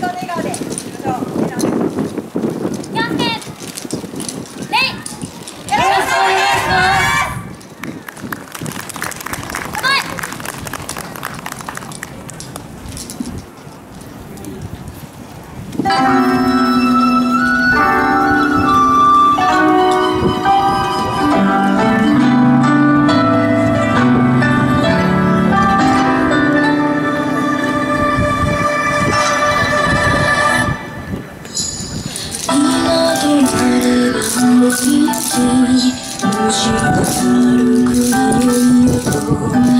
高の笑顔で少しもしか軽くなるよ